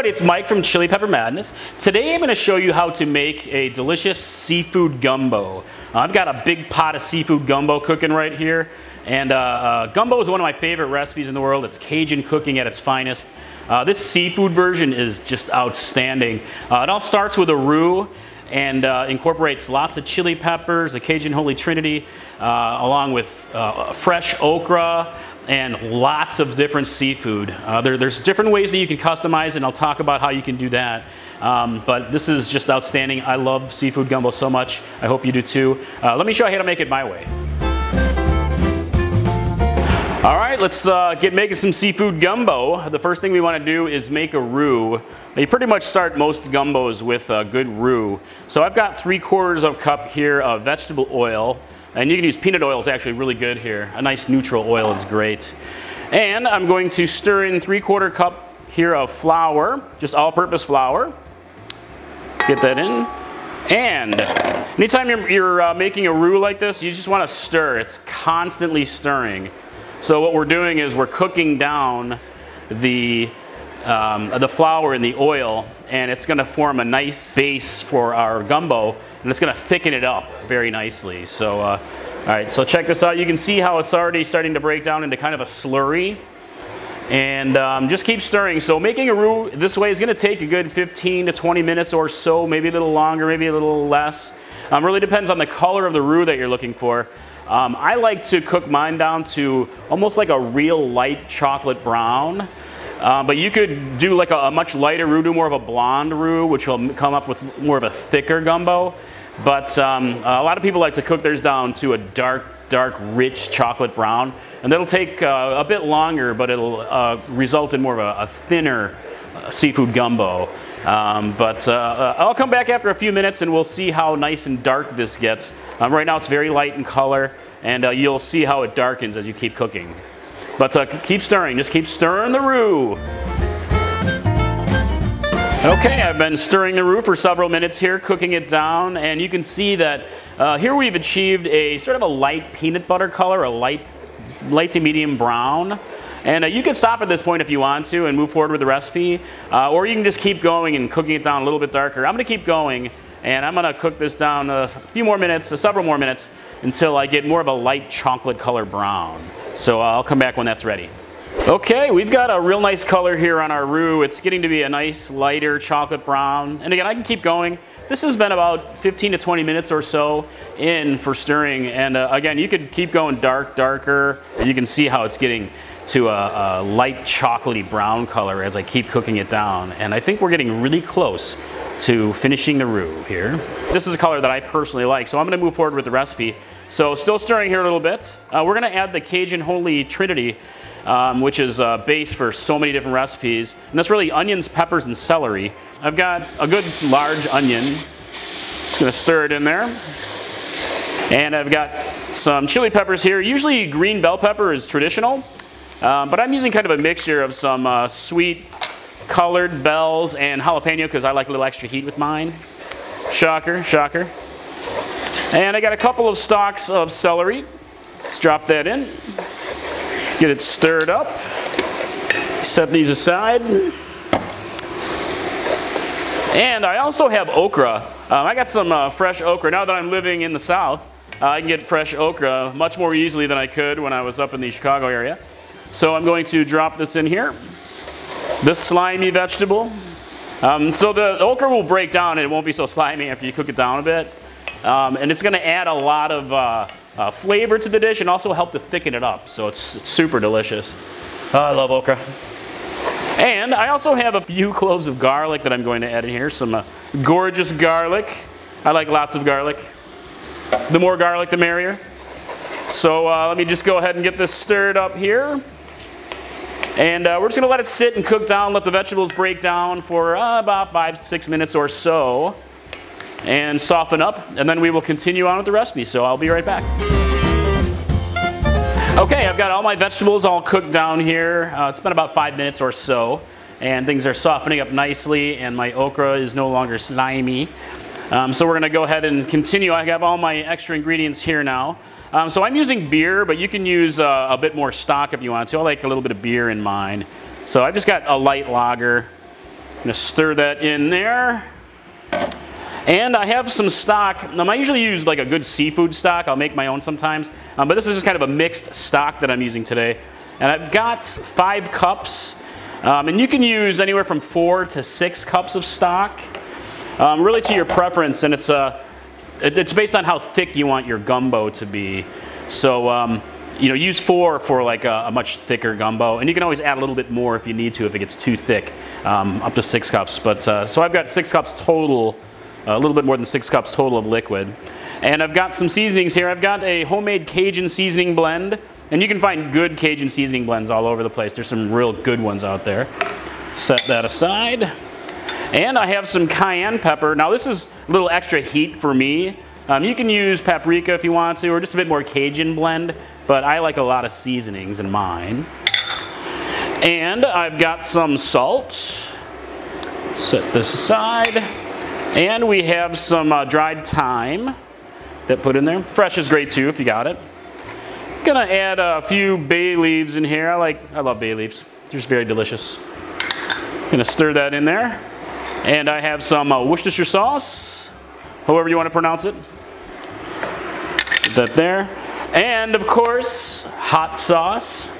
everybody, it's Mike from Chili Pepper Madness. Today I'm going to show you how to make a delicious seafood gumbo. I've got a big pot of seafood gumbo cooking right here. And uh, uh, gumbo is one of my favorite recipes in the world. It's Cajun cooking at its finest. Uh, this seafood version is just outstanding. Uh, it all starts with a roux and uh, incorporates lots of chili peppers, the Cajun Holy Trinity, uh, along with uh, fresh okra and lots of different seafood. Uh, there, there's different ways that you can customize, and I'll talk about how you can do that. Um, but this is just outstanding. I love seafood gumbo so much. I hope you do too. Uh, let me show you how to make it my way. All right, let's uh, get making some seafood gumbo. The first thing we want to do is make a roux. You pretty much start most gumbos with a good roux. So I've got three quarters of a cup here of vegetable oil. And you can use peanut oil, it's actually really good here. A nice neutral oil is great. And I'm going to stir in three quarter cup here of flour, just all-purpose flour. Get that in. And anytime you're, you're uh, making a roux like this, you just want to stir. It's constantly stirring. So what we're doing is we're cooking down the, um, the flour in the oil and it's going to form a nice base for our gumbo and it's going to thicken it up very nicely. So, uh, all right, so check this out. You can see how it's already starting to break down into kind of a slurry. And um, just keep stirring. So making a roux this way is going to take a good 15 to 20 minutes or so, maybe a little longer, maybe a little less. Um, really depends on the color of the roux that you're looking for. Um, I like to cook mine down to almost like a real light chocolate brown. Um, but you could do like a, a, much lighter roux, do more of a blonde roux, which will come up with more of a thicker gumbo. But um, a lot of people like to cook theirs down to a dark, dark, rich chocolate brown. And that'll take uh, a bit longer, but it'll uh, result in more of a, a thinner uh, seafood gumbo. Um, but uh, uh, I'll come back after a few minutes and we'll see how nice and dark this gets. Um, right now it's very light in color and uh, you'll see how it darkens as you keep cooking. But uh, keep stirring, just keep stirring the roux. Okay, I've been stirring the roux for several minutes here, cooking it down, and you can see that uh, here we've achieved a sort of a light peanut butter color, a light, light to medium brown. And uh, you can stop at this point if you want to and move forward with the recipe, uh, or you can just keep going and cooking it down a little bit darker. I'm to keep going, and I'm to cook this down a few more minutes, uh, several more minutes, until I get more of a light chocolate color brown. So uh, I'll come back when that's ready. Okay, we've got a real nice color here on our roux. It's getting to be a nice lighter chocolate brown. And again, I can keep going. This has been about 15 to 20 minutes or so in for stirring. And uh, again, you could keep going dark, darker. You can see how it's getting to a, a, light chocolatey brown color as I keep cooking it down. And I think we're getting really close to finishing the roux here. This is a color that I personally like, so I'm gonna move forward with the recipe. So still stirring here a little bit. Uh, we're gonna add the Cajun Holy Trinity, um, which is a base for so many different recipes. And that's really onions, peppers, and celery. I've got a good large onion. Just gonna stir it in there. And I've got some chili peppers here. Usually green bell pepper is traditional, um, but I'm using kind of a mixture of some uh, sweet colored bells and jalapeno because I like a little extra heat with mine. Shocker, shocker. And I got a couple of stalks of celery. Let's drop that in. Get it stirred up. Set these aside. And I also have okra. Um, I got some uh, fresh okra. Now that I'm living in the south, uh, I can get fresh okra much more easily than I could when I was up in the Chicago area. So I'm going to drop this in here. This slimy vegetable. Um, so the okra will break down and it won't be so slimy after you cook it down a bit. Um, and it's going to add a lot of uh, uh, flavor to the dish and also help to thicken it up. So it's, it's super delicious. Oh, I love okra. And I also have a few cloves of garlic that I'm going to add in here. Some uh, gorgeous garlic. I like lots of garlic. The more garlic, the merrier. So uh, let me just go ahead and get this stirred up here. And uh, we're just going to let it sit and cook down, let the vegetables break down for uh, about five, six minutes or so and soften up. And then we will continue on with the recipe. So I'll be right back. Okay, I've got all my vegetables all cooked down here. Uh, it's been about five minutes or so. And things are softening up nicely and my okra is no longer slimy. Um, so we're going to go ahead and continue. I have all my extra ingredients here now. Um, so I'm using beer, but you can use uh, a bit more stock if you want to. I like a little bit of beer in mine. So I've just got a light lager. I'm gonna stir that in there. And I have some stock. Um, I usually use like a good seafood stock. I'll make my own sometimes. Um, but this is just kind of a mixed stock that I'm using today. And I've got five cups. Um, and you can use anywhere from four to six cups of stock. Um, really to your preference. And it's, uh, it, it's based on how thick you want your gumbo to be. So, um, you know, use four for like a, a, much thicker gumbo. And you can always add a little bit more if you need to, if it gets too thick, um, up to six cups. But uh, so I've got six cups total a little bit more than six cups total of liquid. And I've got some seasonings here. I've got a homemade Cajun seasoning blend. And you can find good Cajun seasoning blends all over the place. There's some real good ones out there. Set that aside. And I have some cayenne pepper. Now this is a little extra heat for me. Um, you can use paprika if you want to, or just a bit more Cajun blend, but I like a lot of seasonings in mine. And I've got some salt. Set this aside. And we have some uh, dried thyme that put in there. Fresh is great too if you got it. Gonna add a few bay leaves in here. I like, I love bay leaves. They're just very delicious. Gonna stir that in there. And I have some uh, Worcestershire sauce, however you want to pronounce it. Put that there. And of course, hot sauce.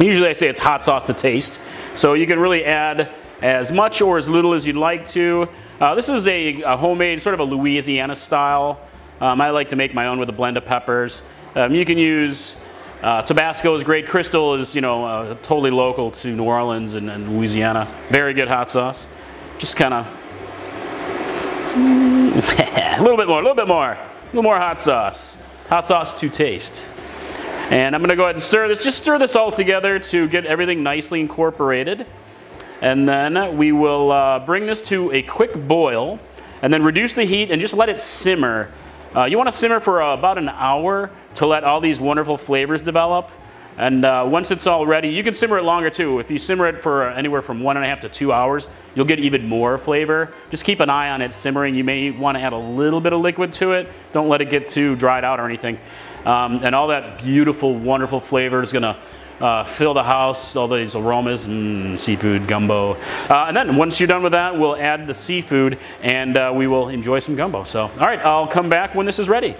Usually I say it's hot sauce to taste. So you can really add as much or as little as you'd like to. Uh, this is a, a, homemade, sort of a Louisiana style. Um, I like to make my own with a blend of peppers. Um, you can use uh, Tabasco is great. Crystal is, you know, uh, totally local to New Orleans and, and, Louisiana. Very good hot sauce. Just kind of a little bit more, a little bit more, a little more hot sauce. Hot sauce to taste. And I'm going to go ahead and stir this. Just stir this all together to get everything nicely incorporated. And then we will uh, bring this to a quick boil and then reduce the heat and just let it simmer. Uh, you want to simmer for uh, about an hour to let all these wonderful flavors develop. And uh, once it's all ready, you can simmer it longer too. If you simmer it for anywhere from one and a half to two hours, you'll get even more flavor. Just keep an eye on it simmering. You may want to add a little bit of liquid to it. Don't let it get too dried out or anything. Um, and all that beautiful, wonderful flavor is going to uh, fill the house, all these aromas, mm, seafood, gumbo. Uh, and then once you're done with that, we'll add the seafood and uh, we will enjoy some gumbo. So, all right, I'll come back when this is ready.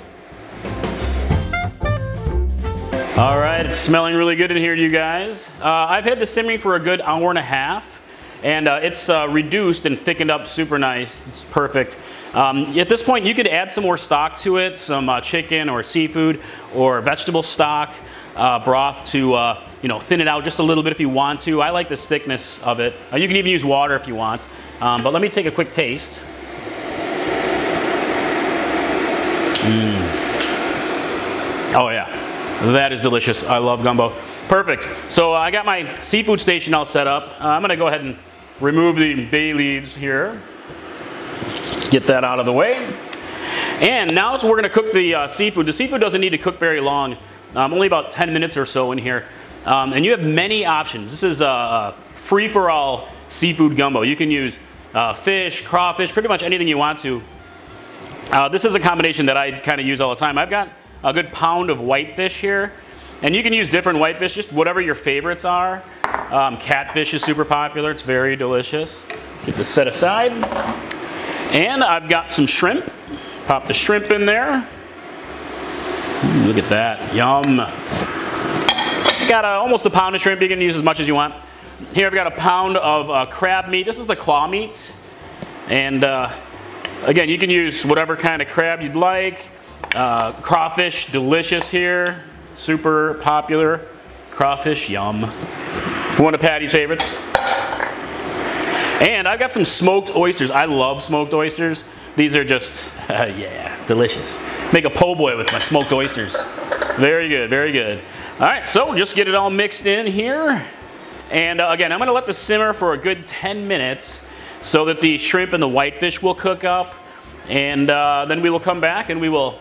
All right, it's smelling really good in here, you guys. Uh, I've had this simmering for a good hour and a half, and uh, it's uh, reduced and thickened up super nice. It's perfect. Um, at this point, you could add some more stock to it, some uh, chicken or seafood or vegetable stock, uh, broth to uh, you know thin it out just a little bit if you want to. I like the thickness of it. You can even use water if you want. Um, but let me take a quick taste. Mm. Oh yeah, that is delicious. I love gumbo. Perfect. So uh, I got my seafood station all set up. Uh, I'm gonna go ahead and remove the bay leaves here. Get that out of the way. And now we're gonna cook the uh, seafood. The seafood doesn't need to cook very long, um, only about 10 minutes or so in here. Um, and you have many options. This is a, a free-for-all seafood gumbo. You can use uh, fish, crawfish, pretty much anything you want to. Uh, this is a combination that I kind of use all the time. I've got a good pound of whitefish here. And you can use different whitefish, just whatever your favorites are. Um, catfish is super popular. It's very delicious. Get this set aside. And I've got some shrimp. Pop the shrimp in there. Ooh, look at that, yum. Got a, almost a pound of shrimp, you can use as much as you want. Here I've got a pound of uh, crab meat. This is the claw meat. And uh, again, you can use whatever kind of crab you'd like. Uh, crawfish, delicious here. Super popular. Crawfish, yum. One of Patty's favorites. And I've got some smoked oysters. I love smoked oysters. These are just, uh, yeah, delicious. Make a po' boy with my smoked oysters. Very good, very good. All right, so just get it all mixed in here. And uh, again, I'm gonna let this simmer for a good 10 minutes so that the shrimp and the whitefish will cook up. And uh, then we will come back and we will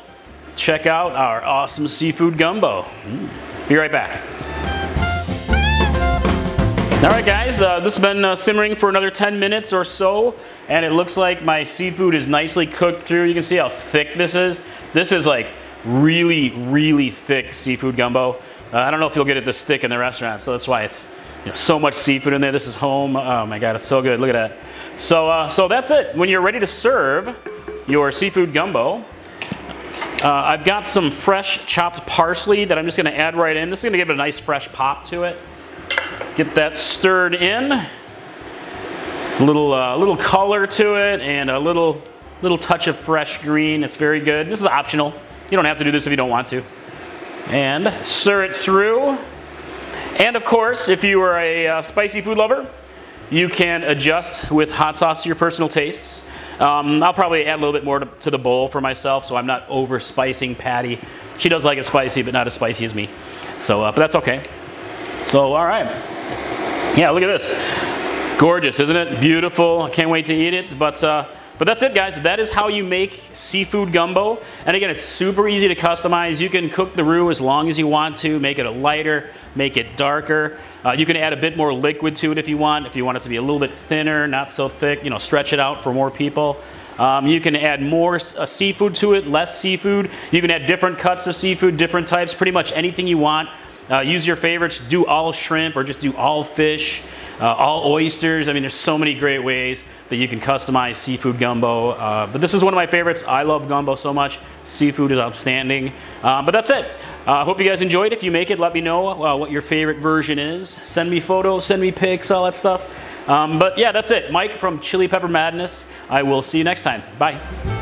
check out our awesome seafood gumbo. Mm. Be right back. All right, guys, uh, this has been uh, simmering for another 10 minutes or so, and it looks like my seafood is nicely cooked through. You can see how thick this is. This is like really, really thick seafood gumbo. Uh, I don't know if you'll get it this thick in the restaurant, so that's why it's you know, so much seafood in there. This is home. Oh my God, it's so good. Look at that. So, uh, so that's it. When you're ready to serve your seafood gumbo, uh, I've got some fresh chopped parsley that I'm just gonna add right in. This is gonna give it a nice fresh pop to it. Get that stirred in. A little, uh, little color to it and a little, little touch of fresh green. It's very good. This is optional. You don't have to do this if you don't want to. And stir it through. And of course, if you are a uh, spicy food lover, you can adjust with hot sauce to your personal tastes. Um, I'll probably add a little bit more to, to, the bowl for myself so I'm not over spicing Patty. She does like it spicy, but not as spicy as me. So, uh, but that's okay. So, all right. Yeah, look at this. Gorgeous, isn't it? Beautiful. I can't wait to eat it. But, uh, but that's it, guys. That is how you make seafood gumbo. And again, it's super easy to customize. You can cook the roux as long as you want to, make it a lighter, make it darker. Uh, you can add a bit more liquid to it if you want. If you want it to be a little bit thinner, not so thick, you know, stretch it out for more people. Um, you can add more uh, seafood to it, less seafood. You can add different cuts of seafood, different types, pretty much anything you want. Uh, use your favorites, do all shrimp or just do all fish, uh, all oysters. I mean, there's so many great ways that you can customize seafood gumbo. Uh, but this is one of my favorites. I love gumbo so much. Seafood is outstanding. Uh, but that's it. I uh, hope you guys enjoyed. If you make it, let me know uh, what your favorite version is. Send me photos, send me pics, all that stuff. Um, but yeah, that's it. Mike from Chili Pepper Madness. I will see you next time. Bye.